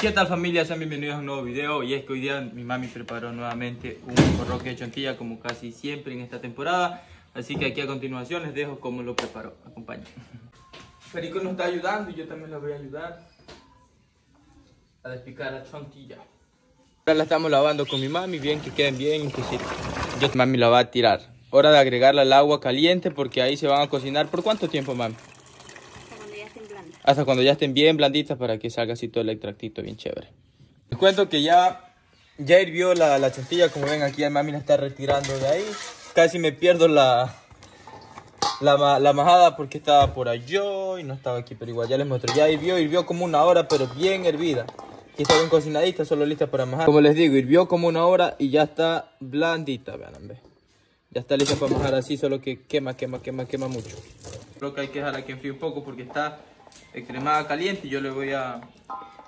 ¿Qué tal familia? Sean bienvenidos a un nuevo video. Y es que hoy día mi mami preparó nuevamente un borroque de chontilla como casi siempre en esta temporada. Así que aquí a continuación les dejo cómo lo preparó, acompañen Federico nos está ayudando y yo también la voy a ayudar a despicar la chontilla Ahora la estamos lavando con mi mami, bien que queden bien que sí. Yo mami la va a tirar. Hora de agregarla al agua caliente porque ahí se van a cocinar. ¿Por cuánto tiempo mami? Hasta cuando ya estén bien blanditas para que salga así todo el extractito bien chévere. Les cuento que ya, ya hirvió la, la como ven aquí el mami la está retirando de ahí. Casi me pierdo la, la, la majada porque estaba por allá y no estaba aquí, pero igual ya les muestro. Ya hirvió, hirvió como una hora, pero bien hervida. Y está bien cocinadita, solo lista para majar. Como les digo, hirvió como una hora y ya está blandita, vean, vean. Ya está lista para majar así, solo que quema, quema, quema, quema mucho. Creo que hay que dejarla que enfríe un poco porque está extremada caliente y yo le voy a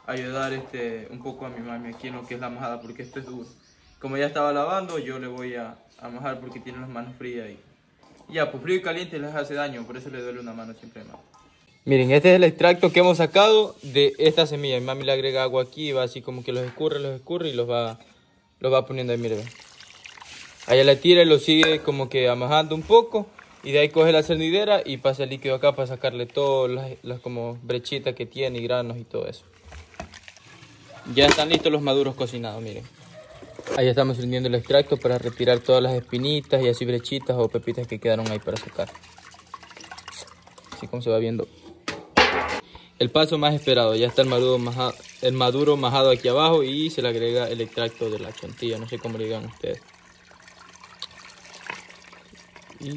ayudar este, un poco a mi mami aquí en lo que es la majada porque esto es duro. Como ya estaba lavando, yo le voy a, a majar porque tiene las manos frías y ya, pues frío y caliente les hace daño, por eso le duele una mano siempre más. Miren, este es el extracto que hemos sacado de esta semilla. Mi mami le agrega agua aquí y va así como que los escurre, los escurre y los va, los va poniendo ahí, miren. Allá la tira y lo sigue como que amajando un poco y de ahí coge la cernidera y pasa el líquido acá para sacarle todas las, como brechitas que tiene y granos y todo eso. Ya están listos los maduros cocinados, miren. Ahí estamos rindiendo el extracto para retirar todas las espinitas y así brechitas o pepitas que quedaron ahí para sacar. Así como se va viendo. El paso más esperado, ya está el maduro, majado, el maduro majado aquí abajo y se le agrega el extracto de la chontilla, no sé cómo le digan ustedes. Y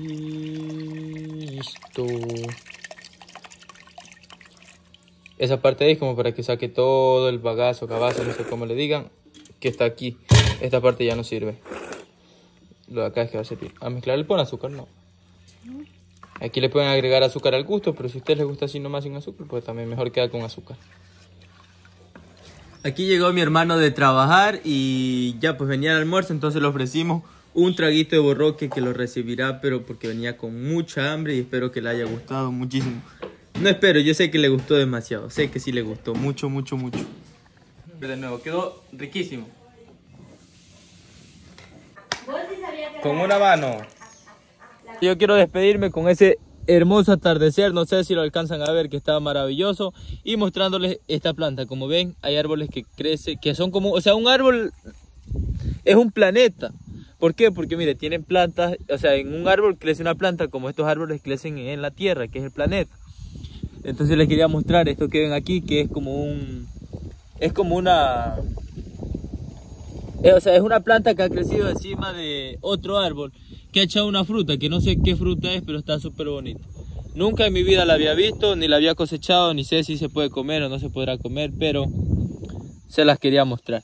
listo. Esa parte ahí es como para que saque todo el bagazo, cabazo, no sé cómo le digan, que está aquí. Esta parte ya no sirve. Lo de acá es que va a servir. A mezclar le pone azúcar, no. Aquí le pueden agregar azúcar al gusto, pero si a ustedes les gusta así nomás sin azúcar, pues también mejor queda con azúcar. Aquí llegó mi hermano de trabajar y ya pues venía al almuerzo, entonces le ofrecimos un traguito de borroque que lo recibirá, pero porque venía con mucha hambre y espero que le haya gustado muchísimo. No espero, yo sé que le gustó demasiado, sé que sí le gustó, mucho, mucho, mucho. De nuevo, quedó riquísimo. Con una mano. Yo quiero despedirme con ese hermoso atardecer, no sé si lo alcanzan a ver que está maravilloso y mostrándoles esta planta, como ven hay árboles que crecen, que son como, o sea un árbol es un planeta, ¿Por qué? Porque mire, tienen plantas, o sea, en un árbol crece una planta como estos árboles crecen en la Tierra, que es el planeta. Entonces les quería mostrar esto que ven aquí, que es como un... Es como una... Eh, o sea, es una planta que ha crecido encima de otro árbol, que ha echado una fruta, que no sé qué fruta es, pero está súper bonita. Nunca en mi vida la había visto, ni la había cosechado, ni sé si se puede comer o no se podrá comer, pero se las quería mostrar.